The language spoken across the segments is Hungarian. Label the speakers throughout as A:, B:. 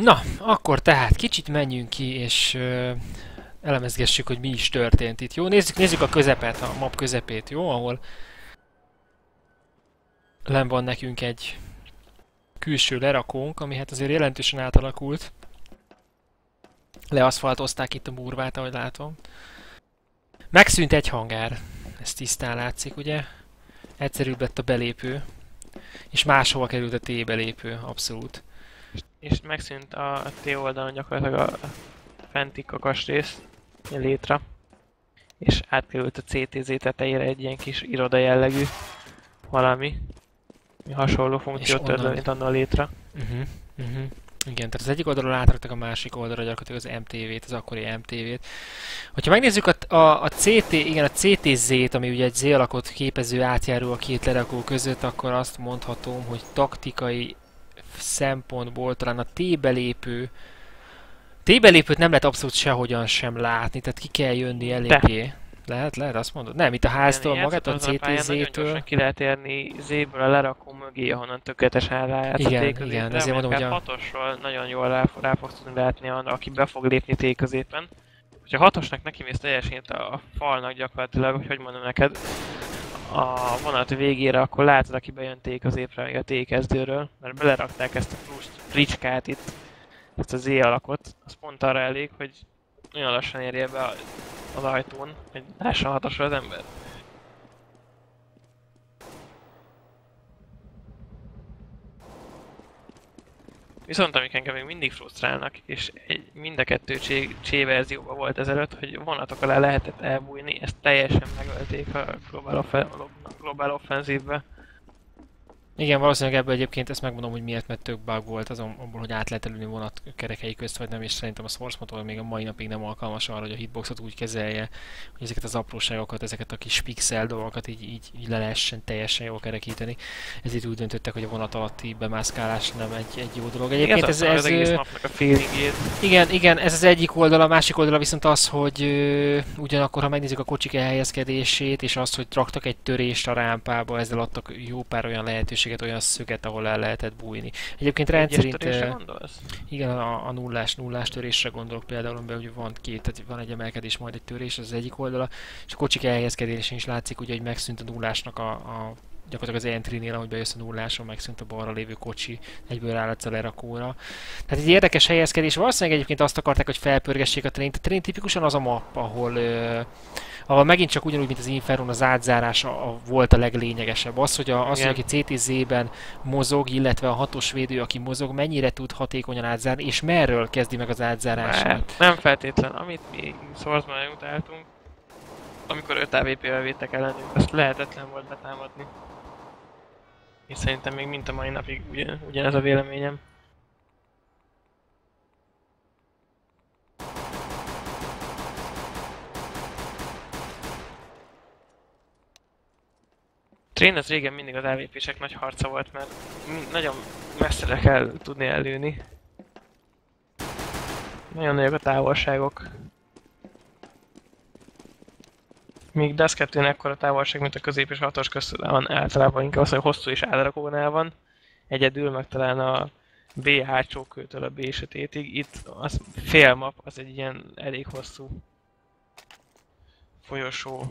A: Na, akkor tehát kicsit menjünk ki, és ö, elemezgessük, hogy mi is történt itt, jó? Nézzük, nézzük a közepet, a map közepét, jó? Ahol len van nekünk egy külső lerakónk, ami hát azért jelentősen átalakult. Leaszfaltozták itt a burvát, ahogy látom. Megszűnt egy hangár. Ez tisztán látszik, ugye? Egyszerűbb lett a belépő. És máshova került a T belépő, abszolút.
B: És megszűnt a T oldalon gyakorlatilag a fenti kakas rész, létre. És átkerült a CTZ tetejére egy ilyen kis iroda jellegű valami. Mi hasonló funkciót tölt mint a létre.
A: Uh-huh, uh-huh. Igen, tehát az egyik oldalról átraktak a másik oldalra gyakorlatilag az MTV-t, az akkori MTV-t. Hogyha megnézzük a, a, a CT, igen, a CTZ-t, ami ugye egy Z alakot képező átjáró a két lerakó között, akkor azt mondhatom, hogy taktikai szempontból talán a T belépő T belépőt nem lehet abszolút sehogyan sem látni, tehát ki kell jönni eléggé. Lehet, lehet, azt mondod? Nem, itt a háztól,
B: Igen,
A: magát a
B: Nagyon
A: CTZ-től.
B: ki lehet érni Z-ből a lerakó mögé, ahonnan tökéletesen rájátsz
A: Igen,
B: a T-középre.
A: igen, ezért mondom, hogy a-
B: hatosról nagyon jól rá, rá fogsz tudni látni aki be fog lépni T-középen. Hogyha hatosnak neki mész teljesen itt a falnak gyakorlatilag, hogy hogy mondom neked, a vonat végére, akkor látod, aki bejön T-középre, még a T-kezdőről, mert belerakták ezt a frust, fricskát itt, ezt a Z alakot, az pont arra elég, hogy nagyon lassan érje be az ajtón, hogy lássa a hatosra az ember. Viszont amik engem még mindig frusztrálnak, és egy, mind a kettő csé verzióban volt ezelőtt, hogy vonatokkal le lehetett elbújni, ezt teljesen megölték a Global, Offen- Global Offensive-be.
A: Igen, valószínűleg ebből egyébként ezt megmondom, hogy miért, mert tök bug volt azon, abból, hogy át lehet elülni vonat kerekei közt, vagy nem, és szerintem a Source Motor még a mai napig nem alkalmas arra, hogy a hitboxot úgy kezelje, hogy ezeket az apróságokat, ezeket a kis pixel dolgokat így, így, így le lehessen teljesen jól kerekíteni. Ezért úgy döntöttek, hogy a vonat alatti bemászkálás nem egy, egy jó dolog. Egyébként ez,
B: ez,
A: ez,
B: az egész
A: ö,
B: mapnak a feelingjét.
A: igen, igen, ez az egyik oldala, a másik oldala viszont az, hogy ö, ugyanakkor, ha megnézzük a kocsik elhelyezkedését, és azt, hogy traktak egy törést a rámpába, ezzel adtak jó pár olyan lehetőséget, olyan szöget, ahol el lehetett bújni. Egyébként
B: Egyes
A: rendszerint, ö,
B: gondolsz?
A: igen, a, a nullás, nullás törésre gondolok például, amiben ugye van két, tehát van egy emelkedés, majd egy törés, az, az egyik oldala, és a kocsik elhelyezkedésén is látszik, ugye, hogy megszűnt a nullásnak a, a gyakorlatilag az entry-nél, ahogy bejössz a nulláson, megszűnt a balra lévő kocsi, egyből ráletsz a lerakóra. Tehát egy érdekes helyezkedés. Valószínűleg egyébként azt akarták, hogy felpörgessék a trént. A trén tipikusan az a map, ahol, uh, ahol megint csak ugyanúgy, mint az Infernon, az átzárása a, volt a leglényegesebb. Az, hogy, a, az, hogy aki CTZ-ben mozog, illetve a hatos védő, aki mozog, mennyire tud hatékonyan átzárni, és merről kezdi meg az átzárását.
B: Hát, nem feltétlen. Amit mi Source-ban utáltunk, amikor 5 AVP-vel védtek ellenünk, azt lehetetlen volt betámadni. És szerintem még mint a mai napig ugyan, ugyanez a véleményem. Train az régen mindig az AVP-sek nagy harca volt, mert nagyon messzire kell tudni előni. Nagyon nagyok a távolságok. Míg Dust 2 ekkora távolság, mint a közép és hatos között van, általában inkább az, hogy hosszú és átrakónál van. Egyedül meg talán a B hátsó kőtől a B sötétig. Itt az fél map, az egy ilyen elég hosszú folyosó,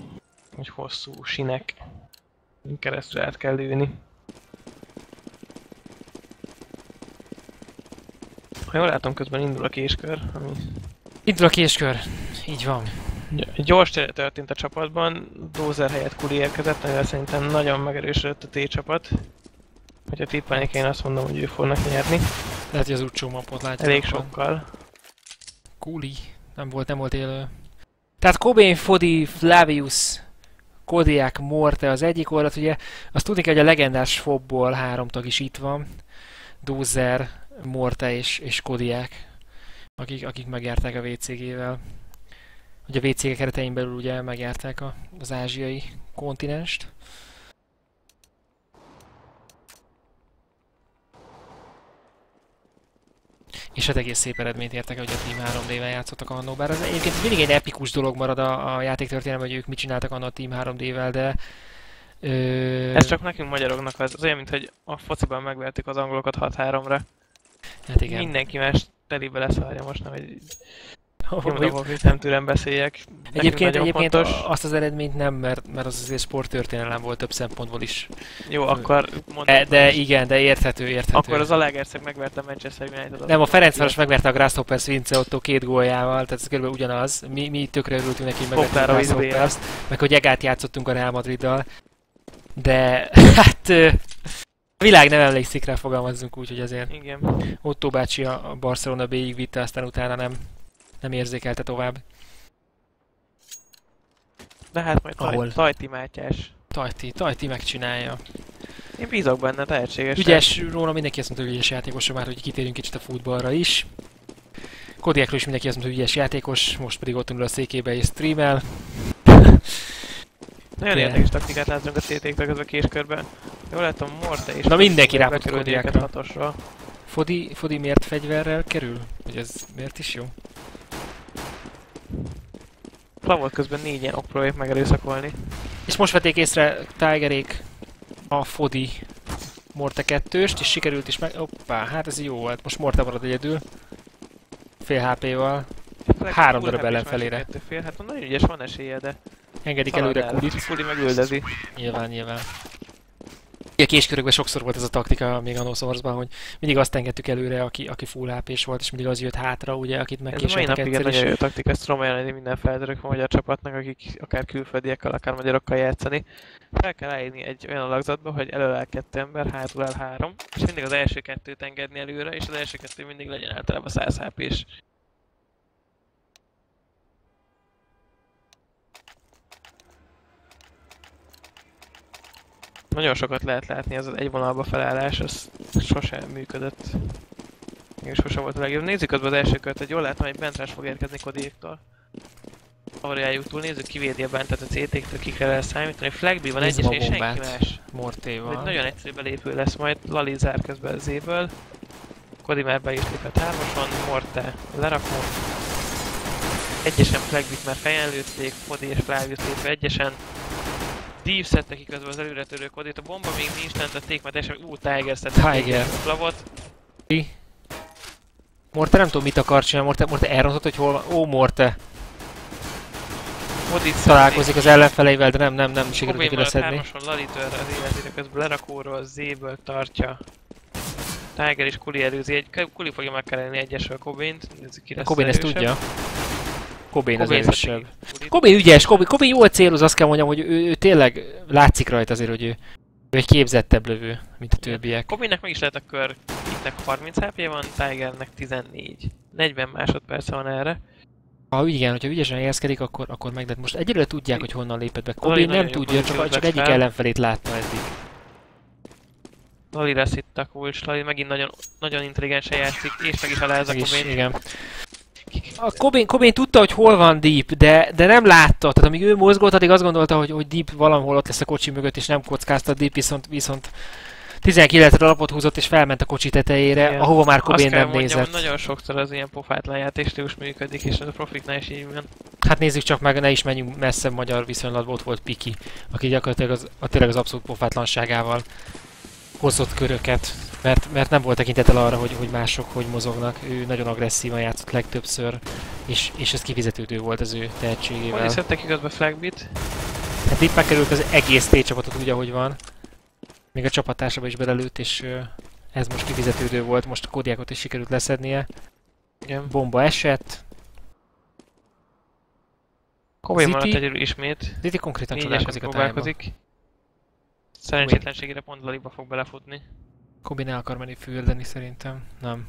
B: vagy hosszú sinek keresztül át kell lőni. Ha jól látom, közben indul a késkör, ami
A: Indul a késkör. Így van.
B: Gy- Gyors történt a csapatban, Dózer helyett Kuli érkezett, amivel szerintem nagyon megerősödött a T-csapat. Hogyha tippelni kell, én azt mondom, hogy ő fognak nyerni.
A: Lehet, hogy az utcsó mapot látja.
B: Elég sokkal.
A: Kuli. Nem volt, nem volt élő. Tehát Cobain, Fodi, Flavius, Kodiak, Morte az egyik oldalt, ugye azt tudni kell, hogy a legendás fobból három tag is itt van. Dozer, Morte és, és Kodiak, akik, akik megjárták a VCG-vel. Ugye a VCG keretein belül ugye megjárták a, az ázsiai kontinenst. És hát egész szép eredményt értek, hogy a Team 3D-vel játszottak annó, bár az egyébként mindig egy epikus dolog marad a, a játéktörténelem, hogy ők mit csináltak annó a Team 3D-vel, de... Ö,
B: Ez csak nekünk magyaroknak az, az olyan, mint hogy a fociban megvertük az angolokat 6-3-ra.
A: hát igen.
B: Mindenki más telibe leszarja most, nem egy Hogy nem tőlem beszéljek.
A: Egyébként, egyébként
B: fontos.
A: azt az eredményt nem, mert, mert az azért sporttörténelem volt több szempontból is.
B: Jó, akkor mondom.
A: De, de igen, de érthető, érthető.
B: Akkor az Alegerszeg megverte a Manchester United-ot.
A: Nem, a Ferencváros megverte a Grasshoppers Vince Otto két góljával, tehát ez körülbelül ugyanaz. Mi, mi tökre örültünk neki, megvertük a grasshoppers meg hogy egát játszottunk a Real Madriddal. De hát a világ nem emlékszik rá, fogalmazzunk úgy, hogy azért
B: Igen.
A: Otto bácsi a a Barcelona B-ig vitte, aztán utána nem, nem érzékelte tovább.
B: De hát majd
A: Ahol?
B: Ahol? Tajti Mátyás.
A: Tajti, Tajti megcsinálja.
B: Én bízok benne, tehetséges.
A: Ügyes, róla mindenki azt mondta, hogy ügyes játékos, már hogy kitérjünk kicsit a futballra is. Kodiakról is mindenki azt mondta, hogy ügyes játékos, most pedig ott ül a székébe és streamel.
B: Nagyon
A: de-
B: érdekes taktikát látunk a CT-ktől közben késkörben. Jól látom, Morte és...
A: Na, mindenki
B: bekerült
A: Kodiakra. Fodi, Fodi miért fegyverrel kerül? Hogy ez miért is jó?
B: Flavol közben négyen próbálják megerőszakolni.
A: És most vették észre Tigerék a Fodi Morte 2 és sikerült is meg... Hoppá, hát ez jó volt. Most Morte marad egyedül. Fél HP-val. Három
B: Full
A: darab ellenfelére.
B: Fél. Hát nagyon ügyes, van esélye, de...
A: Engedik előre
B: el.
A: Kulit.
B: Kuli megüldezi.
A: Nyilván, nyilván. A késkörökben sokszor volt ez a taktika még a No Source-ban, hogy mindig azt engedtük előre, aki, aki full hp volt, és mindig az jött hátra, ugye, akit
B: Ez a mai napig egy nagyon jó taktika, ezt tudom ajánlani minden feltörök a magyar csapatnak, akik akár külföldiekkel, akár magyarokkal játszani. Fel kell állni egy olyan alakzatba, hogy elől áll kettő ember, hátul áll három, és mindig az első kettőt engedni előre, és az első kettő mindig legyen általában 100 hp -s. Nagyon sokat lehet látni, ez az egy vonalba felállás, az sosem működött. És sosem volt a legjobb. Nézzük közben az első kört, hogy jól látom, hogy bentrás fog érkezni Kodéktól. Avarjájuk túl, nézzük kivédi a bentet a CT-től, kikre lehet számítani. Flagby van
A: Nézzem
B: egyes
A: a
B: és senki más. Egy
A: Mortéval.
B: nagyon egyszerű belépő lesz majd, Lali zár közben az zéből. Kodi már be is lépett hármason, Morte lerakom. Egyesen Flagbit már fejen lőtték, Kodi és Flavius lépve egyesen. Div szedte ki közben az előre törő Kodit, a bomba még nincs, nem tették, mert teljesen ú, Tiger szedte ki
A: Tiger.
B: a Flavot.
A: Morte nem tudom mit akar csinálni, Morte, Morte elrontott, hogy hol van. Ó, Morte
B: Kodit
A: találkozik az ellenfeleivel, de nem, nem, nem sikerült neki leszedni.
B: hármason, Lali tör az életére közben lerakóról, Z-ből tartja. Tiger és Kuli előzi, egy, Kuli fogja megkerelni egyesről Kobént, nézzük ki lesz
A: Kobén ezt tudja. Kobén az erősebb. Kobé ügyes, Kobé, Kobé jól céloz, azt kell mondjam, hogy ő, ő tényleg látszik rajta azért, hogy ő, ő egy képzettebb lövő, mint a többiek.
B: Kobénnek meg is lehet a kör, Kitnek 30 hp van, Tigernek 14. 40 másodperc van erre.
A: Ha igen, hogyha ügyesen helyezkedik, akkor, akkor meg lehet. Most egyelőre tudják, hogy honnan lépett be.
B: Lali
A: nem tudja, csak, csak egyik
B: fel.
A: ellenfelét látta eddig.
B: Lali lesz itt a kulcs, Lali megint nagyon, nagyon intelligensen játszik, és meg is alázza Kobént.
A: igen. A Kobén, Kobén tudta, hogy hol van Deep, de, de nem látta. Tehát amíg ő mozgott, addig azt gondolta, hogy, hogy Deep valahol ott lesz a kocsi mögött, és nem kockázta Deep, viszont, viszont 19-re lapot húzott, és felment a kocsi tetejére,
B: Igen.
A: ahova már
B: kell
A: nem
B: mondjam,
A: nézett.
B: hogy nagyon sokszor az ilyen pofátlan játékstílus működik, és ez a profiknál is így van.
A: Hát nézzük csak meg, ne is menjünk messze magyar viszonylatban, ott volt Piki, aki gyakorlatilag az, a, tényleg az abszolút pofátlanságával hozott köröket, mert, mert nem volt tekintettel arra, hogy, hogy mások hogy mozognak. Ő nagyon agresszívan játszott legtöbbször, és, és ez kifizetődő volt az ő
B: Hogy
A: tehetségével.
B: szedte ki közben Flagbit?
A: Hát itt megkerült az egész T csapatot úgy, ahogy van. Még a csapattársába is belelőtt, és ez most kifizetődő volt, most a Kodiákot is sikerült leszednie.
B: Igen.
A: Bomba esett, Ziti?
B: maradt egyedül ismét.
A: Diti konkrétan csodálkozik a tájban.
B: Szerencsétlenségére pont Laliba fog belefutni.
A: Kobi ne akar menni fürdeni szerintem. Nem.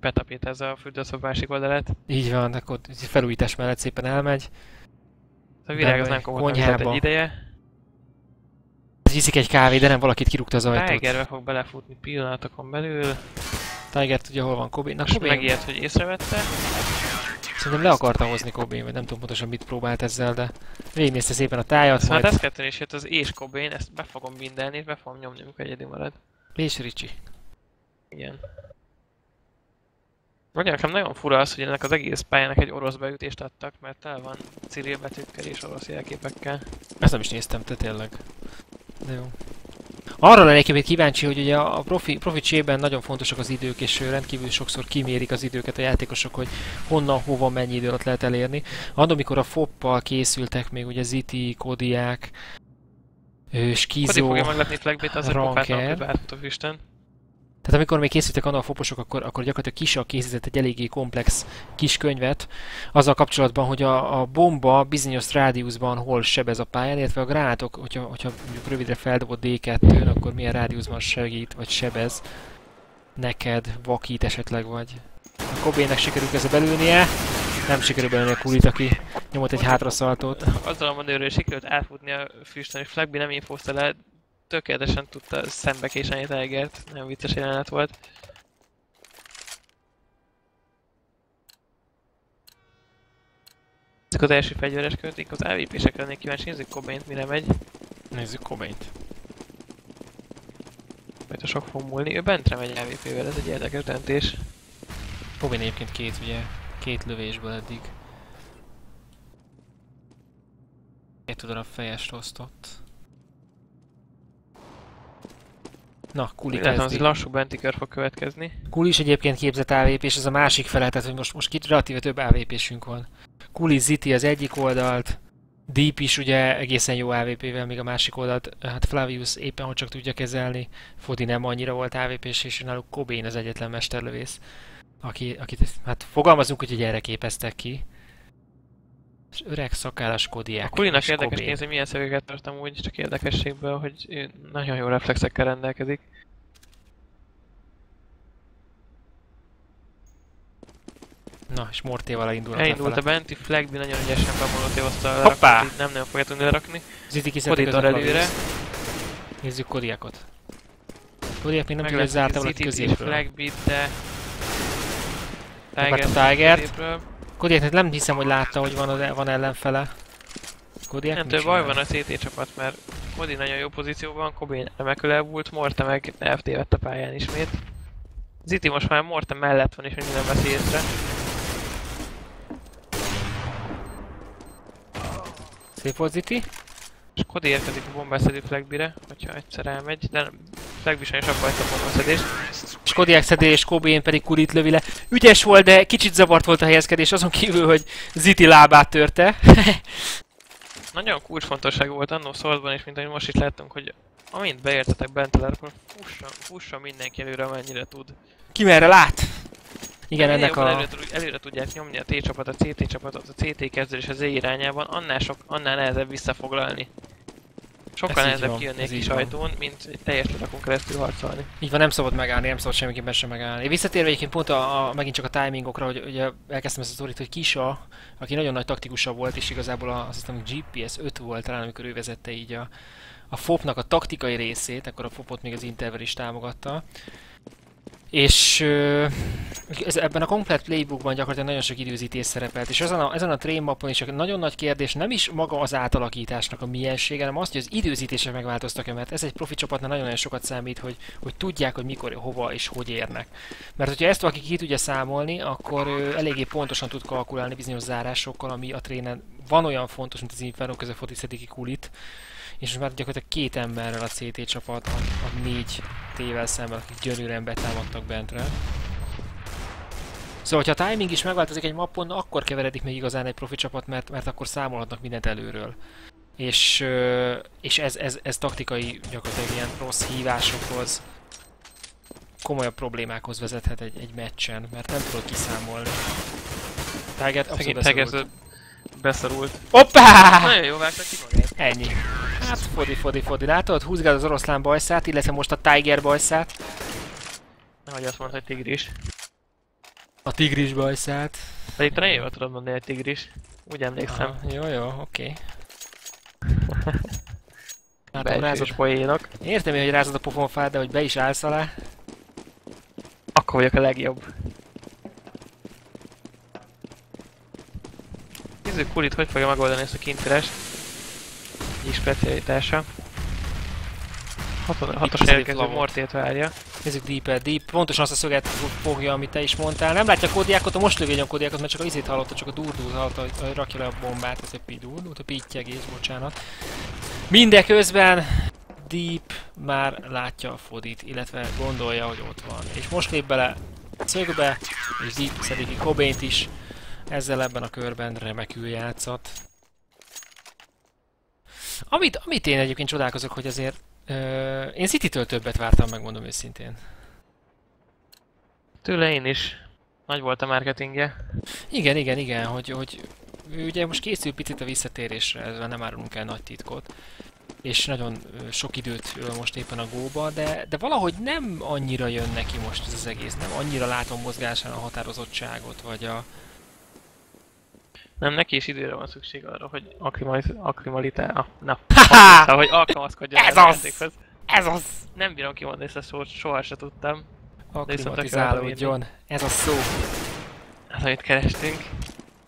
B: Betapétázza a fürdőszob másik oldalát.
A: Így van, akkor felújítás mellett szépen elmegy.
B: A virág az nem
A: konyhába.
B: egy ideje.
A: Iszik egy kávé, de nem valakit kirúgta az ajtót.
B: Tigerbe fog belefutni pillanatokon belül.
A: Tiger tudja, hol van Kobi. Na Kobi,
B: megijedt, hogy észrevette.
A: Szerintem le akarta hozni Kobi, vagy nem tudom pontosan mit próbált ezzel, de végignézte szépen a tájat,
B: Szóval
A: majd
B: ez kettőn is jött az és Kobén, ezt be fogom bindelni, és be fogom nyomni, amikor egyedül marad.
A: és Ricsi.
B: Igen. Vagy nekem nagyon fura az, hogy ennek az egész pályának egy orosz beütést adtak, mert tele van Cyril betűkkel és orosz jelképekkel.
A: Ezt nem is néztem, te tényleg. De jó. Arra lennék még kíváncsi, hogy ugye a profi, profi csében nagyon fontosak az idők, és rendkívül sokszor kimérik az időket a játékosok, hogy honnan, hova, mennyi idő alatt lehet elérni. Annól, amikor a foppal készültek még ugye Ziti, Kodiák, Skizó,
B: Kodi fogja meglepni Flagbit, az a
A: Ranker.
B: pofát a Isten.
A: Tehát amikor még készültek annól a foposok, akkor, akkor gyakorlatilag Kisa készített egy eléggé komplex kis könyvet azzal kapcsolatban, hogy a, a bomba bizonyos rádiuszban hol sebez a pályán, illetve a gránátok, hogyha, hogyha mondjuk rövidre feldobott D2-n, akkor milyen rádiuszban segít, vagy sebez neked, vakít esetleg, vagy a Kobének sikerült ezzel belülnie, nem sikerül belülni a kulit, aki nyomott egy hátraszaltót.
B: Azzal a manőrről sikerült elfutni a füstön, és Flagby nem infózta le, tökéletesen tudta szembe késelni Tigert, nagyon vicces jelenet volt. Ezek az első fegyveres költék, az AVP-sekre lennék kíváncsi, nézzük Cobain-t mire megy,
A: Nézzük Kobént.
B: majd a sok fog múlni. Ő bentre megy AVP-vel, ez egy érdekes döntés.
A: Kobén egyébként két, ugye, két lövésből eddig. Két darab fejest osztott. Na, Kuli
B: Illetve az egy
A: kezdi.
B: lassú benti kör fog következni.
A: Kuli is egyébként képzett AVP, és ez a másik fele, tehát hogy most, most relatíve több AVP-sünk van. Kuli Ziti az egyik oldalt, Deep is ugye egészen jó AVP-vel, még a másik oldalt, hát Flavius éppen hogy csak tudja kezelni, Fodi nem annyira volt AVP-s, és náluk Kobén az egyetlen mesterlövész, aki, akit hát fogalmazunk, hogy erre képeztek ki. És öreg szakállas Kodiák.
B: A Kulinak érdekes
A: Kobén.
B: nézni, milyen szögeket tartom úgy, csak érdekességből, hogy nagyon jó reflexekkel rendelkezik.
A: Na, és Mortéval elindulnak
B: Elindult a benti, Flagby nagyon ügyesen bemolotévozta a
A: Hoppá!
B: lerakni, nem nagyon fogja tudni lerakni.
A: Ziti kiszedte
B: előre.
A: Nézzük Kodiakot. Kodiak még nem tudja, hogy zárta
B: és
A: középről.
B: Flagbit, de... Tiger
A: Tigert. Kodiaknak nem hiszem, hogy látta, hogy van, az, van ellenfele. Kodiak
B: Nem több baj van a CT csapat, mert Kodi nagyon jó pozícióban, Kobén remekül elvult, Morte meg eltévedt a pályán ismét. Ziti most már Morte mellett van és még nem veszi észre.
A: Szép volt Ziti.
B: És Kodi érkezik a bombászedő Flagbire, hogyha egyszer elmegy, de abba hagyta a.
A: És Kodiak szedé és Kobén pedig Kulit lövi le. Ügyes volt, de kicsit zavart volt a helyezkedés, azon kívül, hogy Ziti lábát törte.
B: Nagyon kulcsfontosságú volt annó Soulsban, és mint ahogy most is láttunk, hogy amint beértetek Benteler, akkor fusson, fusson mindenki előre, amennyire tud.
A: Ki merre lát? Igen,
B: Minél
A: ennek a...
B: Előre, előre tudják nyomni a T csapat, a CT csapatot, a CT kezdődés az E irányában, annál, sok, annál nehezebb visszafoglalni. Sokkal nehezebb kijönni egy kis ajtón, mint egy teljes tudatokon keresztül harcolni.
A: Így van, nem szabad megállni, nem szabad semmiképpen sem megállni. Visszatérve egyébként pont a, a, megint csak a timingokra, hogy ugye elkezdtem ezt a sztorit, hogy Kisa, aki nagyon nagy taktikusa volt, és igazából a, azt hiszem, GPS 5 volt talán, amikor ő vezette így a, a FOP-nak a taktikai részét, akkor a FOP-ot még az Interver is támogatta. És ö, ez, ebben a komplet playbookban gyakorlatilag nagyon sok időzítés szerepelt, és ezen a, ezen a train mapon is a nagyon nagy kérdés nem is maga az átalakításnak a miensége, hanem az, hogy az időzítések megváltoztak-e, mert ez egy profi csapatnál nagyon-nagyon sokat számít, hogy, hogy tudják, hogy mikor, hova és hogy érnek. Mert hogyha ezt valaki ki tudja számolni, akkor ő eléggé pontosan tud kalkulálni bizonyos zárásokkal, ami a trénen van olyan fontos, mint az Inferno között fotiszedik ki kulit, és most már gyakorlatilag két emberrel a CT csapat, a, a négy tével szemben, akik gyönyörűen betámadtak bentre. Szóval, hogyha a timing is megváltozik egy mappon, akkor keveredik még igazán egy profi csapat, mert, mert akkor számolhatnak mindent előről. És, és ez, ez, ez taktikai gyakorlatilag ilyen rossz hívásokhoz, komolyabb problémákhoz vezethet egy, egy meccsen, mert nem tudod kiszámolni. Tiger abszolút beszorult.
B: Beszorult.
A: Hoppá!
B: Nagyon jó vágta ki magát.
A: Ennyi. Hát fodi, fodi, fodi. Látod? Húzgád az oroszlán bajszát, illetve most a Tiger bajszát.
B: Nehogy azt mondta, hogy tigris.
A: A tigris bajszát.
B: Pedig te jól tudod mondani, hogy tigris. Úgy emlékszem.
A: Aha, jó, jó, oké. Látom,
B: Belsős
A: rázod.
B: poénok.
A: Értem én, hogy rázod a pofonfát, de hogy be is állsz alá.
B: Akkor vagyok a legjobb. Nézzük Kulit, hogy fogja megoldani ezt a kinterest. Így specialitása. Haton, hatos
A: Itt
B: érkező
A: Flavor.
B: Mortét várja.
A: Nézzük Deeper, Deep. Pontosan azt a szöget fogja, amit te is mondtál. Nem látja a kódiákot, a most lövény a kódiákot, mert csak a izét hallotta, csak a durdult hallotta, hogy rakja le a bombát. Ez egy pidurdult, a pittyegés, bocsánat. Mindeközben Deep már látja a Fodit, illetve gondolja, hogy ott van. És most lép bele szögbe, és Deep szedik ki Cobaint is. Ezzel ebben a körben remekül játszott. Amit, amit én egyébként csodálkozok, hogy azért ö, én City-től többet vártam, megmondom őszintén.
B: Tőle én is. Nagy volt a marketingje.
A: Igen, igen, igen, hogy, hogy ugye most készül picit a visszatérésre, ezzel nem árulunk el nagy titkot. És nagyon sok időt öl most éppen a góba, de, de valahogy nem annyira jön neki most ez az egész, nem annyira látom mozgásán a határozottságot, vagy a...
B: Nem, neki is időre van szükség arra, hogy aklimali- aklimalitá... Ah, na, szóval, hogy alkalmazkodjon
A: Ez
B: el
A: az!
B: játékhoz.
A: Ez az!
B: Nem bírom kimondani ezt a szót, soha se tudtam.
A: Akklimatizálódjon, ez a szó.
B: Hát, amit kerestünk.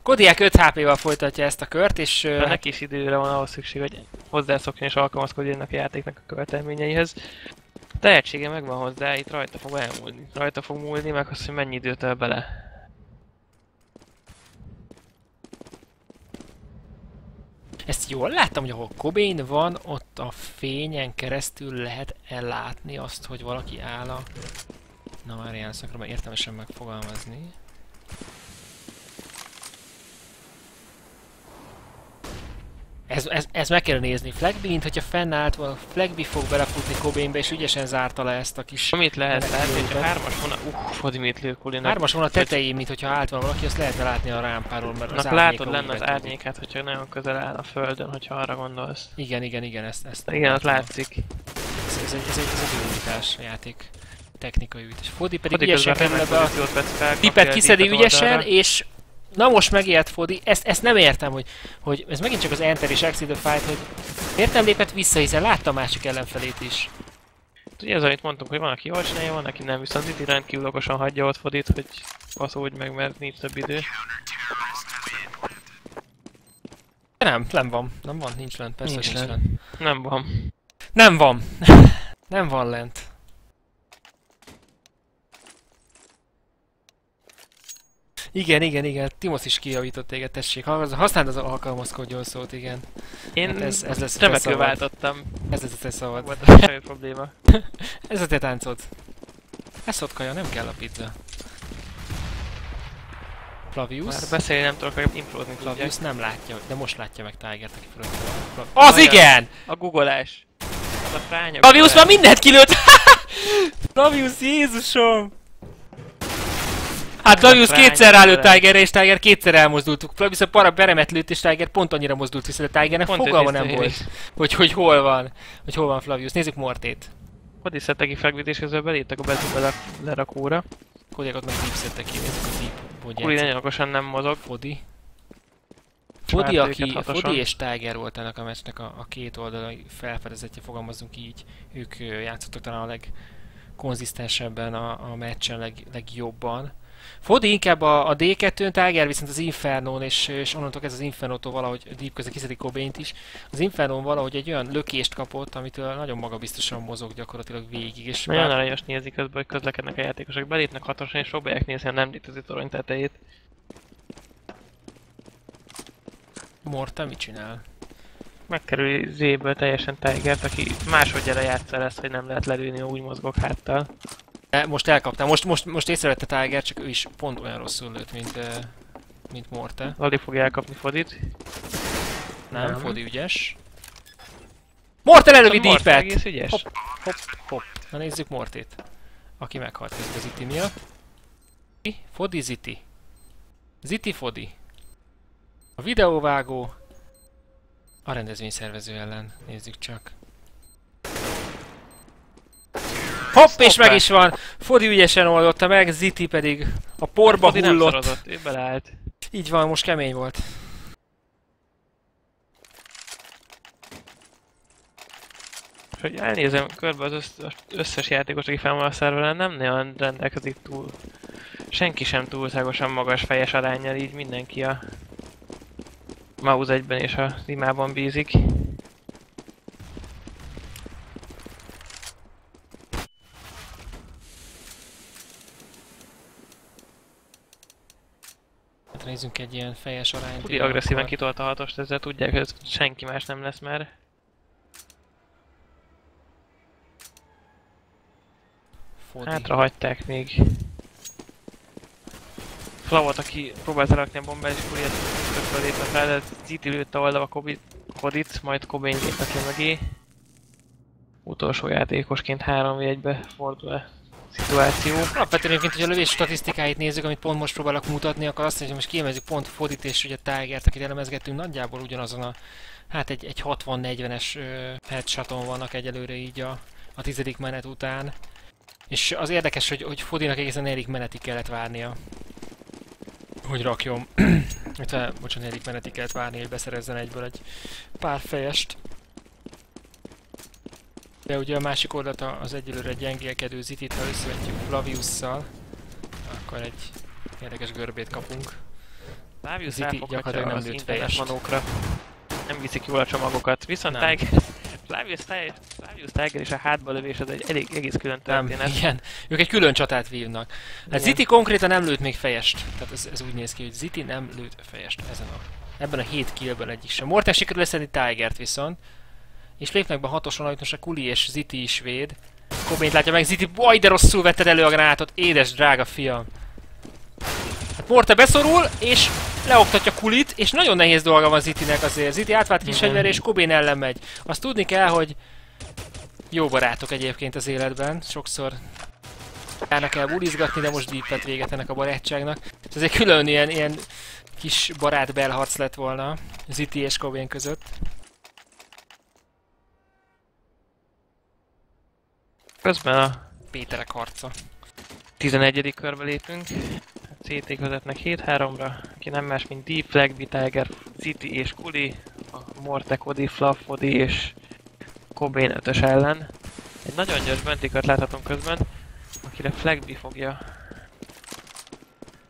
A: Kodiak 5 HP-val folytatja ezt a kört, és
B: De
A: hát,
B: neki is időre van ahhoz szükség, hogy hozzászokjon és alkalmazkodjon ennek a játéknak a követelményeihez. A tehetsége megvan hozzá, itt rajta fog elmúlni. Rajta fog múlni, meg az, hogy mennyi időt öl bele.
A: Ezt jól láttam, hogy ahol Cobain van, ott a fényen keresztül lehet ellátni azt, hogy valaki áll a... Na már ilyen szakra, értelmesen megfogalmazni. Ez, ez, ez meg kell nézni. Flagby, mint hogyha fennállt volna, Flagby fog belefutni Cobainbe, és ügyesen zárta le ezt a kis
B: Amit lehet látni, hogy a hármas vonal... Uff, Fodimitli Kulinak.
A: hármas van a tetején, mint hogyha állt volna valaki, azt lehetne látni a rámpáról, mert az
B: látod lenne az árnyékát, hogyha nagyon közel áll a földön, hogyha arra gondolsz.
A: Igen, igen, igen, ezt, ezt
B: Igen, ott látszik.
A: Ez, ez, egy, ez, egy, ez egy újítás a játék technikai újítás. Fodi pedig
B: Fodi
A: ügyesen kerül ebbe a tipet kiszedi ügyesen, és na most megélt Fodi, ezt, ezt nem értem, hogy, hogy ez megint csak az Enter és Exit the Fight, hogy miért nem lépett vissza, hiszen látta a másik ellenfelét is.
B: Ugye ez, amit mondtunk, hogy van, aki jól csinálja, van, aki nem, viszont itt rendkívül okosan hagyja ott Fodit, hogy passzolj meg, mert nincs több idő.
A: Nem, nem van, nem van, nincs lent, persze,
B: Nincs
A: nincs, nincs
B: lent.
A: lent.
B: Nem van.
A: Nem van, nem van lent. Igen, igen, igen, Timosz is kijavított téged, tessék, ha- használd az alkalmazkodjon szót, igen.
B: Én
A: Hát ez- ez lesz
B: remekül váltottam,
A: Ez lesz a te szavad.
B: volt a semmi probléma.
A: Ez a te táncod. Ez ott kaja, nem kell a pizza. Flavius.
B: Már beszélni nem tudok, hogy improzni.
A: Flavius nem látja, de most látja meg Tigert, aki fölött Az
B: Olyan.
A: igen!
B: A googolás. Az a fránya
A: Flavius már mindent kilőtt! Flavius, Jézusom! Hát
B: Fránya
A: kétszer rálőtt. Tigerre, és Tiger kétszer elmozdult. A para beremet lőtt, és Tiger pont annyira mozdult vissza, de Tigernek
B: Pont
A: fogalma nem volt, hogy, hogy hol van. Hogy hol van Flavius. Nézzük Mortét.
B: Hogy szedte ki felvítés közben beléptek a bezúbe le, lerakóra.
A: Kodiakot meg Deep szedtek ki, nézzük a Deep.
B: Kuli
A: játszik.
B: nagyon okosan nem mozog.
A: Fodi. Fodi, aki. Fodi és Tiger volt ennek a meccsnek a, a két oldala felfedezetje, fogalmazunk így. Ők játszottak talán a legkonzisztensebben a, a meccsen, leg, legjobban. Fodi inkább a, a D2-n, Tiger viszont az Infernon, és, és onnantól ez az Infernótól valahogy Deep közben kiszedi Cobaint is. Az Infernon valahogy egy olyan lökést kapott, amitől nagyon magabiztosan mozog gyakorlatilag végig. És
B: Nagyon
A: bár-
B: aranyos nézik közben, hogy közlekednek a játékosok. Belépnek hatosan és próbálják nézni a nem létező torony tetejét.
A: Morta mit csinál?
B: Megkerüli zéből teljesen Tigert, aki másodjára játsza ezt, hogy nem lehet lelőni, úgy mozgok háttal.
A: E, Most elkaptam. Most, most, most észrevette Tiger, csak ő is pont olyan rosszul lőtt, mint, eh, mint Morte.
B: Lali fogja elkapni Fodit.
A: Nem,
B: Nem.
A: Fodi ügyes. Morte Deepet!
B: egész ügyes.
A: Hopp, hopp, hopp. Na nézzük Mortét. Aki meghalt közben Ziti miatt. Fodi Ziti. Ziti Fodi. A videóvágó. A rendezvényszervező ellen. Nézzük csak. Hopp, és
B: Hoppá.
A: meg is van! Fodi ügyesen oldotta meg, Ziti pedig a porba
B: Fodi nem
A: hullott.
B: szarozott, ő beleállt.
A: Így van, most kemény volt.
B: És hogy elnézem körbe az össz, az összes játékos, aki fel van a szerveren, nem nagyon rendelkezik túl. Senki sem túlságosan magas fejes arányjal, így mindenki a mouse egyben és a imában bízik.
A: nézzünk egy ilyen fejes arányt. Ugye
B: agresszíven
A: akkor...
B: kitolta a hatost, ezzel tudják, hogy ez senki más nem lesz már.
A: Fodi.
B: Hátra hagyták még. Flavot, aki próbált rakni a bombát, és Kuriát tökről lépett rá, de Ziti lőtte oldalba Kobit, Kodit, majd Cobain lépett le mögé. Utolsó játékosként 3 1 be fordul -e szituáció.
A: Alapvetően egyébként, hogy a lövés statisztikáit nézzük, amit pont most próbálok mutatni, akkor azt mondja, hogy most kiemezzük pont Fodit és ugye Tigert, akit elemezgettünk, nagyjából ugyanazon a, hát egy, egy 60-40-es ö, headshoton vannak egyelőre így a, a tizedik menet után. És az érdekes, hogy, hogy Fodinak egészen negyedik menetig kellett várnia. Hogy rakjon. Illetve, bocsánat, negyedik menetig kellett várni, hogy beszerezzen egyből egy pár fejest. De ugye a másik oldalt a- az egyelőre gyengélkedő Zitit, ha összevetjük Flaviusszal, akkor egy érdekes görbét kapunk.
B: Flavius
A: Ziti gyakorlatilag nem
B: internet
A: fejest.
B: manókra. Nem viszik jól a csomagokat. Viszont
A: Nem.
B: Tiger, Flavius, Tiger, Flavius Tiger és a hátba lövés az egy elég egész külön
A: Nem,
B: történet.
A: igen. Ők egy külön csatát vívnak. Hát. Ziti konkrétan nem lőtt még fejest. Tehát ez, ez úgy néz ki, hogy Ziti nem lőtt fejest ezen a, ebben a 7 killből egyik sem. Morten sikerül leszedni Tigert viszont. És lépnek be hatosan, ahogy most a Kuli és Ziti is véd. Kobént látja meg, Ziti, baj, de rosszul vetted elő a gránátot, édes, drága fiam. Hát Morte beszorul, és leoktatja Kulit, és nagyon nehéz dolga van Zitinek azért. Ziti átvált kis fegyverre, és Kobén ellen megy. Azt tudni kell, hogy jó barátok egyébként az életben, sokszor járnak el bulizgatni, de most deep lett véget ennek a barátságnak. Ez egy külön ilyen, ilyen kis barát belharc lett volna Ziti és Kobén között.
B: Közben a
A: Péterek harca.
B: 11. körbe lépünk. CT vezetnek 7-3-ra, aki nem más, mint Deep Flag, Tiger, City és Kuli, a Morte, Cody, Fluff, és Cobain 5 ellen. Egy nagyon gyors bentikat láthatunk közben, akire Flagby fogja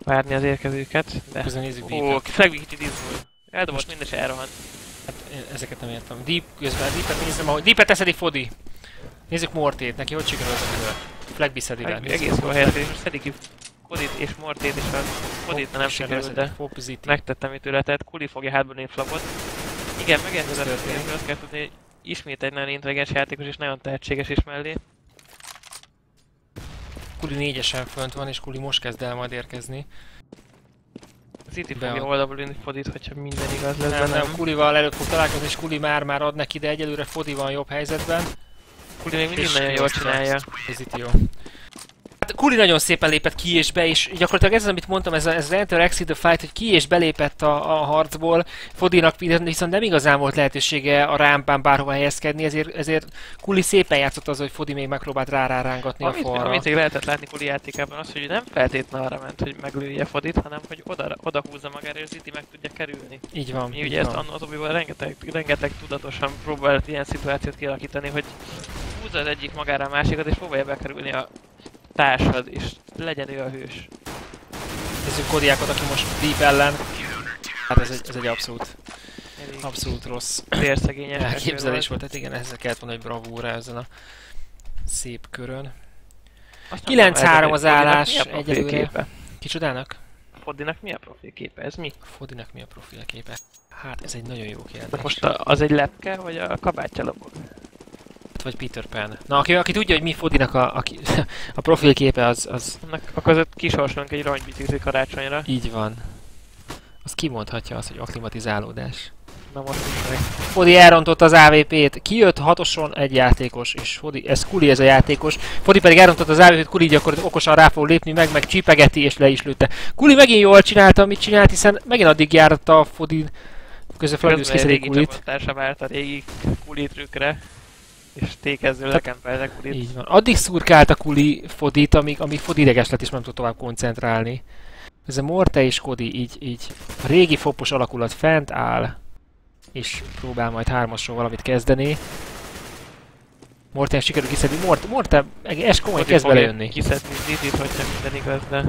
B: várni az érkezőket, de...
A: Közben nézzük
B: Ó,
A: Deep-et.
B: Flagby kicsit izgul. Eldobott minden se elrohant.
A: Hát én ezeket nem értem. Deep közben, Deepet nézem, ahogy Deepet teszedik Fodi. Nézzük Mortét, neki hogy sikerül az a. Flagby szedi le.
B: Flagby egész jól helyezés, most szedik ki Codit és Mortét, és a Codit nem sikerült, de... Megtettem itt tőle, tehát Kuli fogja hátba flapot. Igen, megérkezett,
A: Ez
B: hogy azt kell tudni, hogy ismét egy nagyon intelligens játékos és nagyon tehetséges is mellé.
A: Kuli négyesen fönt van, és Kuli most kezd el majd érkezni.
B: City fogja oldalból ünni Fodit, hogyha minden igaz lesz,
A: Nem, nem, Kulival előbb fog találkozni, és Kuli már már ad neki, de egyelőre Fodi van jobb helyzetben.
B: Kuli még mindig
A: És
B: nagyon
A: Hát Kuli nagyon szépen lépett ki és be, és gyakorlatilag ez az, amit mondtam, ez, a, ez az Enter Exit the Fight, hogy ki és belépett a, a harcból. Fodinak viszont nem igazán volt lehetősége a rámpán bárhova helyezkedni, ezért, ezért Kuli szépen játszott az, hogy Fodi még megpróbált rá, rá rángatni a
B: Amit,
A: falra.
B: amit még lehetett látni Kuli játékában az, hogy nem feltétlenül arra ment, hogy meglője Fodit, hanem hogy oda, oda húzza magára, és City meg tudja kerülni.
A: Így van.
B: Mi
A: így
B: ugye ezt
A: van.
B: annó az obival rengeteg, rengeteg tudatosan próbált ilyen szituációt kialakítani, hogy húzza az egyik magára a másikat, és próbálja bekerülni a társad, és legyen ő a hős.
A: Nézzük Kodiákot, aki most Deep ellen. Hát ez egy, ez egy abszolút,
B: Elég
A: abszolút rossz
B: vérszegényes
A: elképzelés volt. Tehát igen, ezzel kellett volna egy bravúra ezen a szép körön.
B: Azt nem
A: 9-3
B: tudom,
A: az állás egyelőre. Kicsodának?
B: Fodinak mi a profilképe? Ez mi?
A: Fodinak mi a profilképe? Hát ez egy nagyon jó kérdés.
B: De most a, az egy lepke, vagy a kabátja lobog?
A: Vagy Peter Pan. Na, aki, aki tudja, hogy mi Fodinak a, a, a profilképe, az, az
B: Annak a között kisorsolunk egy ronybicikli karácsonyra.
A: így van. Az kimondhatja azt, hogy aklimatizálódás.
B: Na most is.
A: Fodi elrontott az AVP-t, kijött hatoson egy játékos, és Fodi, ez Kuli ez a játékos. Fodi pedig elrontott az AVP-t, Kuli gyakorlatilag okosan rá fog lépni, meg, meg csipegeti, és le is lőtte. Kuli megint jól csinálta, amit csinált, hiszen megint addig járt a Fodi közben Flavius
B: Közben régi
A: Kulit.
B: várt a régi Kuli trükre. És tékező lekempelte Kulit.
A: Így van. Addig szurkált a Kuli Fodit, amíg, amíg Fodi ideges lett, és nem tud tovább koncentrálni. Ez a Morte és Kodi így, így a régi fopos alakulat fent áll, és próbál majd hármasról valamit kezdeni. Morten sikerül kiszedni. Morte, Morte, ez komoly,
B: Fodi
A: kezd belejönni.
B: Kiszedni Zitit, hogyha minden igaz, de...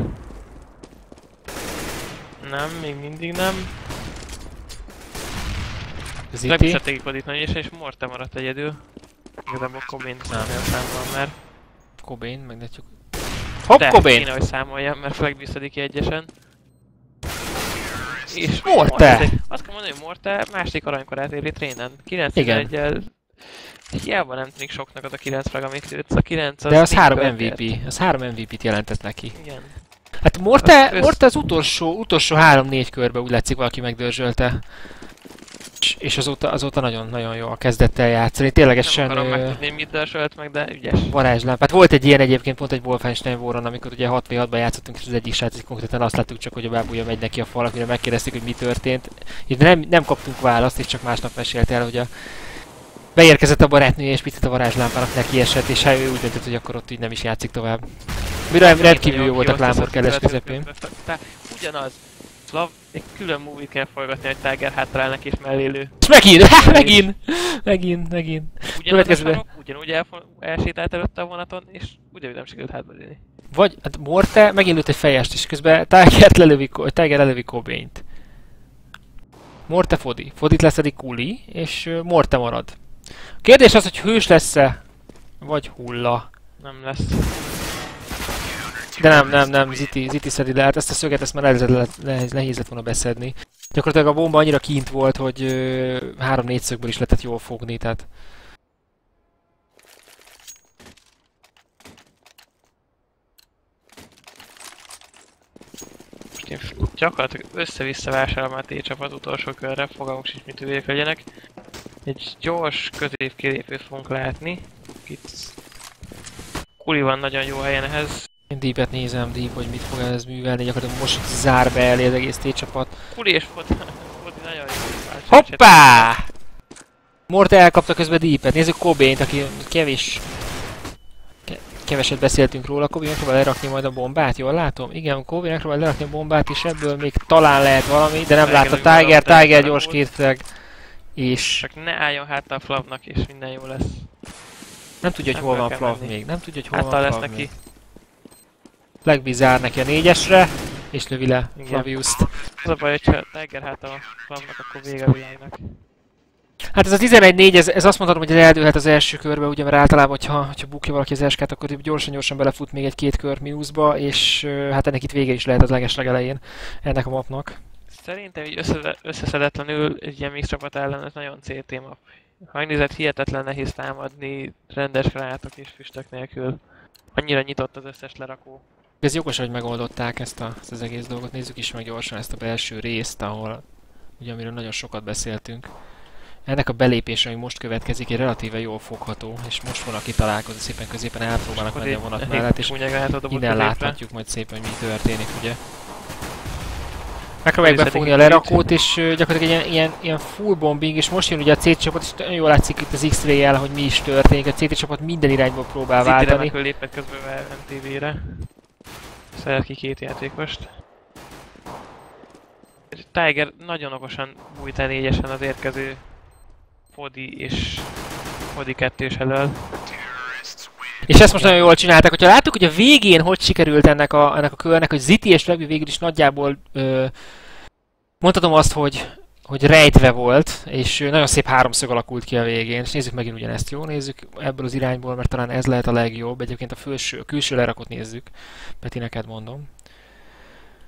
B: Nem, még mindig nem.
A: Ziti.
B: Leviszedték Fodit nagyon is, és Morte maradt egyedül. Igazából Cobain
A: Nem.
B: számban már.
A: Cobain, megnézzük. Hopp,
B: De
A: Cobain!
B: kéne, hogy számoljam, mert Flag visszadik ki egyesen. És
A: Morte!
B: Azt kell mondani, hogy Morte második aranykorát éri trénen. 91-el Hiába nem tűnik soknak az a 9 frag, amit lőtt. A 9 az
A: De az
B: még
A: 3
B: követett.
A: MVP, az 3 MVP-t jelentett neki.
B: Igen.
A: Hát Morte,
B: Az
A: Morte az utolsó, utolsó 3-4 körbe úgy látszik valaki megdörzsölte. És- azóta, azóta nagyon, nagyon jól kezdett el játszani.
B: Nem
A: Ténylegesen
B: akarom
A: ö,
B: megtudni, mit dörsölt meg, de ügyes.
A: varázslámp. Hát volt egy ilyen egyébként pont egy Wolfenstein Warren, amikor ugye 6v6-ban játszottunk, és az egyik srác konkrétan azt láttuk csak, hogy a bábúja megy neki a falak, mire megkérdeztük, hogy mi történt. És nem, nem kaptunk választ, és csak másnap mesélte el, hogy a beérkezett a barátnője, és picit a varázslámpának neki esett, és hát ő úgy döntött, hogy akkor ott így nem is játszik tovább. Mire rendkívül jó volt a Klámor keles közepén.
B: Ugyanaz. Slav, egy külön movie kell forgatni, hogy Tiger hátrálnak és mellélő.
A: És megint, ha, megint, megint, megint. Következőben.
B: ugyanúgy elfo- elsétált előtte a vonaton, és ugyanúgy nem sikerült hátbadélni.
A: Vagy hát Morte megint lőtt egy fejest, és közben Tiger lelövi, Tiger lelövi Cobain-t. Morte Fodi. Fodit leszedik Kuli, és Morte marad. A kérdés az, hogy hős lesz-e, vagy hulla.
B: Nem lesz.
A: De nem, nem, nem, Ziti, Ziti szedi le. Hát ezt a szöget, ezt már nehéz, lett- nehéz, lett volna beszedni. Gyakorlatilag a bomba annyira kint volt, hogy ö, három-négy szögből is lehetett jól fogni, tehát
B: Most én gyakorlatilag össze-vissza vásárolom a T-csapat utolsó körre, fogalmuk sincs, mit üvék legyenek. Egy gyors középkilépőt fogunk látni. Itt Kuli van nagyon jó helyen ehhez.
A: Én Deepet nézem, Deep, hogy mit fog ez művelni. Gyakorlatilag most zár be elé az egész T-csapat.
B: Kuli és Fodi, Fodi nagyon jó.
A: Hoppá! Morte elkapta közben Deepet. Nézzük Cobain-t, aki kevés... ke- Keveset beszéltünk róla. Kobe megpróbál lerakni majd a bombát, jól látom? Igen, Kobe megpróbál lerakni a bombát, és ebből még talán lehet valami, de nem látta
B: még
A: Tiger, Tiger gyors két. És
B: Csak ne álljon hát a Flavnak, és minden jó lesz.
A: nem tudja, hogy hol van
B: menni.
A: még. Nem tudja, hogy hol van
B: lesz
A: Flav még. Legbizár neki a négyesre, és lövi le. Flavius-t.
B: Az a baj, hogyha Tiger hát a Flavnak, akkor vége a világnak.
A: Hát ez a 11-4, ez, ez azt mondhatom, hogy ez eldőlhet az első körbe, ugye, mert általában, hogyha, hogyha bukja valaki az eskát, akkor gyorsan-gyorsan belefut még egy-két kör mínuszba, és hát ennek itt vége is lehet az legeslegelején ennek a mapnak.
B: Szerintem így össze, összeszedetlenül egy ilyen mix csapat ellen ez nagyon CT map. Ha megnézed, hihetetlen nehéz támadni rendes gránátok és füstök nélkül. Annyira nyitott az összes lerakó.
A: Ez jogos, hogy megoldották ezt, a, ezt az egész dolgot. Nézzük is meg gyorsan ezt a belső részt, ahol ugye amiről nagyon sokat beszéltünk. Ennek a belépése, ami most következik, egy relatíve jól fogható, és most van, aki találkozik szépen középen, elpróbálnak menni a vonat mellett, és innen láthatjuk majd szépen, hogy mi történik, ugye. Megpróbáljuk befogni a lerakót, és gyakorlatilag egy ilyen, ilyen, ilyen full bombing, és most jön ugye a CT csapat, és nagyon jól látszik itt az x ray hogy mi is történik. A CT csapat minden irányból próbál váltani.
B: remekül lépett közben a MTV-re. Szeret ki két játékost. Tiger nagyon okosan bújt el négyesen az érkező Fodi és Fodi kettős elől.
A: És ezt most nagyon jól csinálták. Hogyha láttuk, hogy a végén hogy sikerült ennek a, ennek a körnek, hogy Ziti és Levi végül is nagyjából ö, mondhatom azt, hogy, hogy rejtve volt, és nagyon szép háromszög alakult ki a végén. És nézzük megint ugyanezt, jó? Nézzük ebből az irányból, mert talán ez lehet a legjobb. Egyébként a, felső, a külső lerakot nézzük. Peti, neked mondom.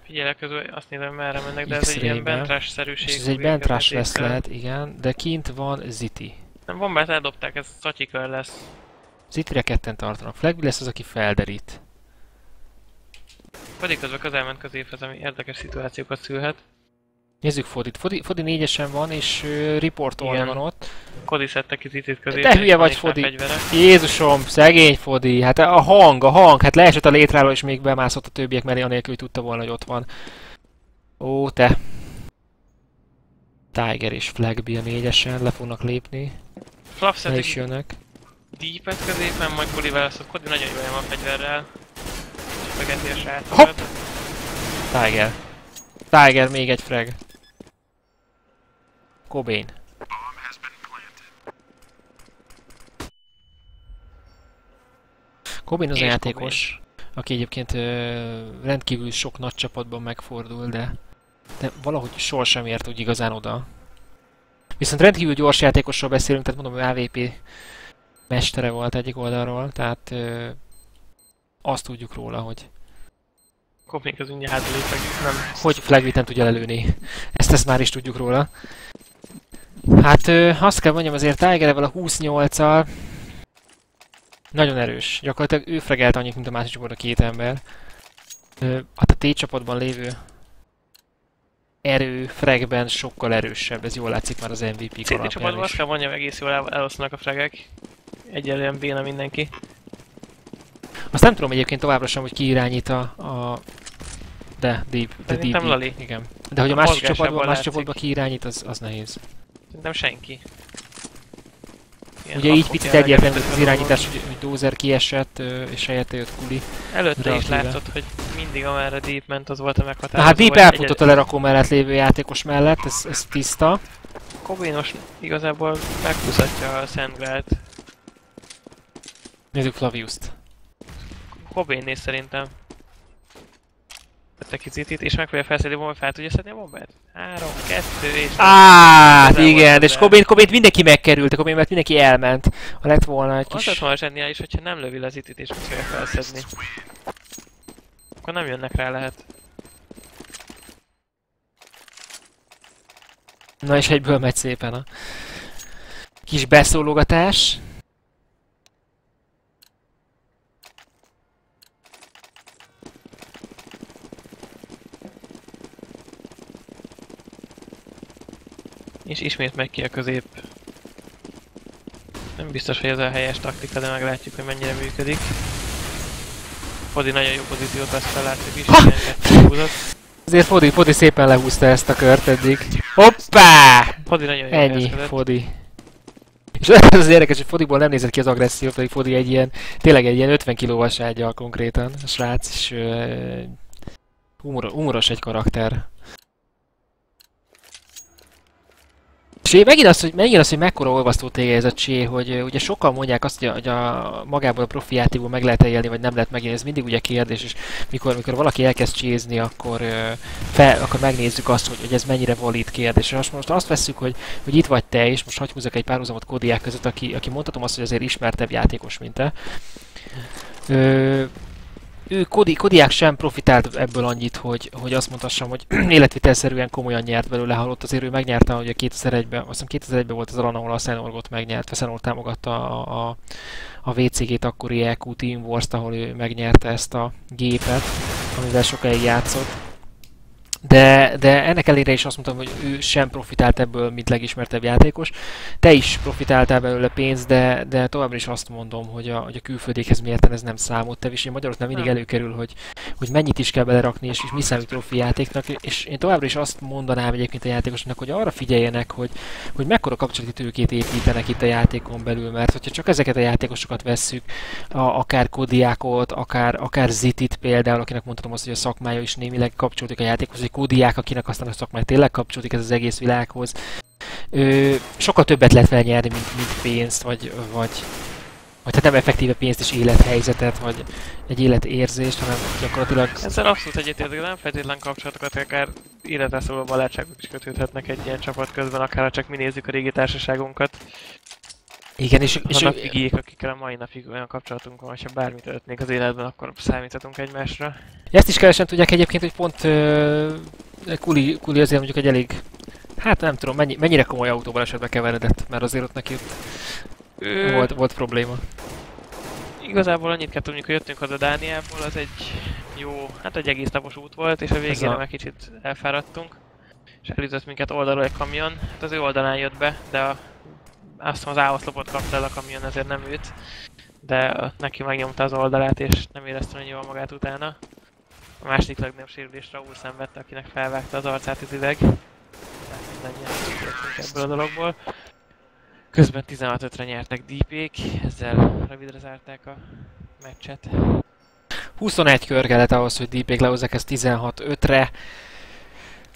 B: Figyelek közben, azt nézem merre mennek, de ez egy ilyen bentrás-szerűség.
A: És ez egy bentrás lesz lehet, igen, de kint van Ziti.
B: Nem, bombát eldobták, ez szatyikör lesz.
A: Zitire ketten tartanak. Flagby lesz az, aki felderít.
B: Fodi közben közel ment középhez, ami érdekes szituációkat szülhet.
A: Nézzük Fodit. Fodi, Fodi négyesen van, és uh,
B: Igen.
A: van ott.
B: Kodi szedte ki Zitit középre.
A: Te hülye vagy, Fodi.
B: fegyvere.
A: Jézusom, szegény Fodi. Hát a hang, a hang. Hát leesett a létráról, és még bemászott a többiek mellé, anélkül, hogy tudta volna, hogy ott van. Ó, te. Tiger és Flagby a négyesen, le fognak lépni. Le
B: szedte
A: is jönnek.
B: Deepet középen, majd Kodi válaszott. Kodi nagyon jó helyen van fegyverrel. Csöpegeti a srácokat.
A: Tiger. Tiger, még egy frag. Cobain. Cobain az a játékos, aki egyébként ö, rendkívül sok nagy csapatban megfordul, de, de valahogy sohasem ért úgy igazán oda. Viszont rendkívül gyors játékosról beszélünk, tehát mondom, hogy AVP mestere volt egyik oldalról, tehát ö, azt tudjuk róla, hogy
B: Kopnik az mindjárt hátra lépek. Nem.
A: hogy Flagvit nem tudja lelőni. Ezt, ezt már is tudjuk róla. Hát ö, azt kell mondjam, azért tiger a 28-al nagyon erős. Gyakorlatilag ő fregelt annyit, mint a másik csapatban két ember. Ö, hát a T csapatban lévő erő fragben sokkal erősebb, ez jól látszik már az MVP
B: City
A: alapján
B: csapatban azt kell mondjam, egész jól el- eloszlanak a fregek. Egyelően béna mindenki.
A: Azt nem tudom egyébként továbbra sem, hogy ki irányít a, a de, Deep, de
B: Szerintem
A: Deep,
B: Lali.
A: Deep, igen. De hogy a
B: A
A: másik másik
B: látszik.
A: csapatban ki irányít, az, az nehéz.
B: Szerintem senki. Ilyen
A: Ugye így picit egyértelmű az irányítás, hogy, hogy Dozer kiesett, és helyette jött Kuli.
B: Előtte is
A: relatíve.
B: látszott, hogy mindig amerre Deep ment, az volt a
A: Na
B: meghatározó.
A: hát Deep elfutott a lerakó mellett lévő játékos mellett, ez, ez tiszta.
B: Kobinos igazából megkuszatja a Szentgrált.
A: Nézzük Flavius-t.
B: Kobénnél szerintem. Ki Citit, és megpróbálja felszedni a bombát, fel tudja szedni a bombát? Három, kettő, és...
A: Á, igen, és. Kobént, Kobént mindenki megkerült, Kobént mert mindenki elment. Ha lett volna egy
B: Az lett
A: kis...
B: volna zseniális, hogyha nem lövi le Citit és megpróbálja felszedni. Akkor nem jönnek rá lehet.
A: Na és egyből megy szépen a kis beszólogatás.
B: És ismét megy ki a közép. Nem biztos, hogy ez a helyes taktika, de meglátjuk, hogy mennyire működik. Fodi nagyon jó pozíciót vesz fel, látszik is, húzott.
A: Azért Fodi, Fodi szépen lehúzta ezt a kört eddig. Hoppá!
B: Fodi nagyon jó
A: Ennyi,
B: helyezkedett.
A: Fodi. És ez az érdekes, hogy Fodiból nem nézett ki az agresszió, pedig Fodi egy ilyen, tényleg egy ilyen 50 kilós ágyal konkrétan, a srác, és uh, humor, humoros egy karakter. És én megint az, hogy, megint az, hogy mekkora olvasztó téged ez a csé, hogy ugye sokan mondják azt, hogy a, hogy a magából a profi játékból meg lehet élni, vagy nem lehet megélni, ez mindig ugye kérdés, és mikor, mikor valaki elkezd csézni, akkor, fel, akkor megnézzük azt, hogy, hogy ez mennyire valid kérdés. És most, most azt vesszük, hogy, hogy itt vagy te, és most hagy húzzak egy párhuzamot Kodiák között, aki, aki mondhatom azt, hogy azért ismertebb játékos, mint te. Ö, ő Kodi, Kodiák sem profitált ebből annyit, hogy, hogy azt mondhassam, hogy életvitelszerűen komolyan nyert belőle, halott azért ő megnyerte, hogy a 2001-ben, azt hiszem 2001-ben volt az alan, ahol a Szenorgot megnyert, Szenor támogatta a, a, a VCG-t akkori EQ Team wars ahol ő megnyerte ezt a gépet, amivel sokáig játszott. De, de ennek ellenére is azt mondtam, hogy ő sem profitált ebből, mint legismertebb játékos. Te is profitáltál belőle pénzt, de, de továbbra is azt mondom, hogy a, hogy a külföldékhez mérten ez nem számot. Te is Magyarországon mindig előkerül, hogy, hogy mennyit is kell belerakni, és, és mi számít profi játéknak. És én továbbra is azt mondanám egyébként a játékosoknak, hogy arra figyeljenek, hogy, hogy mekkora kapcsolati tőkét építenek itt a játékon belül, mert hogyha csak ezeket a játékosokat vesszük, a, akár Kodiákot, akár, akár Zitit például, akinek mondhatom azt, hogy a szakmája is némileg kapcsolódik a játékhoz, vagy Kodiák, akinek aztán a szakmája tényleg kapcsolódik ez az egész világhoz. Ö, sokkal többet lehet vele nyerni, mint, mint pénzt, vagy, vagy, vagy hát nem effektíve pénzt és élethelyzetet, vagy egy életérzést, hanem gyakorlatilag
B: Ezzel abszolút egyetértek, nem feltétlen kapcsolatokat, akár életre szóló barátságok is kötődhetnek egy ilyen csapat közben, akár csak mi nézzük a régi társaságunkat.
A: Igen, és, és
B: Vannak igiék, akikkel a mai napig olyan kapcsolatunk van, hogyha bármit történik az életben, akkor számíthatunk egymásra.
A: Ezt is kevesen tudják egyébként, hogy pont uh, Kuli, Kuli azért mondjuk egy elég, hát nem tudom, mennyi, mennyire komoly autóval esetben keveredett, mert azért ott neki
B: Ő,
A: volt, volt probléma.
B: Igazából annyit kell tudni, hogy jöttünk haza Dániából, az egy jó, hát egy egész napos út volt, és a végére
A: a-
B: már kicsit elfáradtunk. És elütött minket oldalról egy kamion, hát az ő oldalán jött be, de a, azt az áoszlopot kapta el a kamion, ezért nem őt. De neki megnyomta az oldalát, és nem érezte nagyon jól magát utána. A második legnagyobb sérülést Raúl szenvedte, akinek felvágta az arcát ütileg. Tehát mindannyian ebből a dologból. Közben 16-5-re nyertek DP-k, ezzel rövidre zárták a meccset.
A: 21 kör kellett ahhoz, hogy DP-k lehozzák ezt 16-5-re.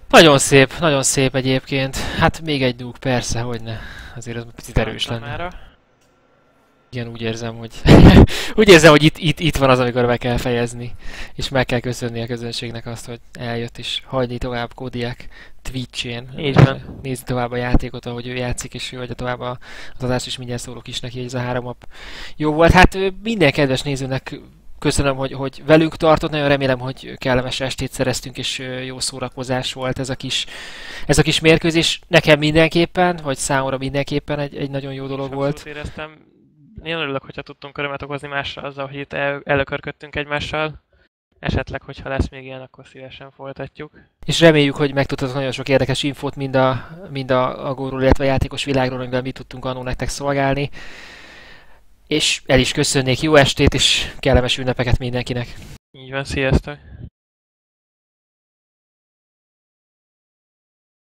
A: Nagyon szép, nagyon szép egyébként. Hát még egy dúk, persze, hogy ne. Azért ez picit erős lenne.
B: Mára.
A: Igen, úgy érzem, hogy úgy érzem, hogy itt, itt, itt van az, amikor be kell fejezni, és meg kell köszönni a közönségnek azt, hogy eljött is hagyni tovább Kodiak Twitch-én.
B: Így van.
A: Nézni tovább a játékot, ahogy ő játszik, és ő adja tovább a- az adást, és mindjárt szólok is neki, hogy ez a három nap jó volt. Hát minden kedves nézőnek köszönöm, hogy, hogy velünk tartott, nagyon remélem, hogy kellemes estét szereztünk, és jó szórakozás volt ez a kis, ez a kis mérkőzés. Nekem mindenképpen, vagy számomra mindenképpen egy, egy nagyon jó dolog volt.
B: éreztem. Én örülök, hogyha tudtunk örömet okozni mással azzal, hogy itt el, előkörködtünk egymással. Esetleg, hogyha lesz még ilyen, akkor szívesen folytatjuk.
A: És reméljük, hogy megtudtatok nagyon sok érdekes infót mind a, mind a, a górul, illetve a játékos világról, amivel mi tudtunk annó nektek szolgálni. És el is köszönnék jó estét, és kellemes ünnepeket mindenkinek.
B: Így van, sziasztok!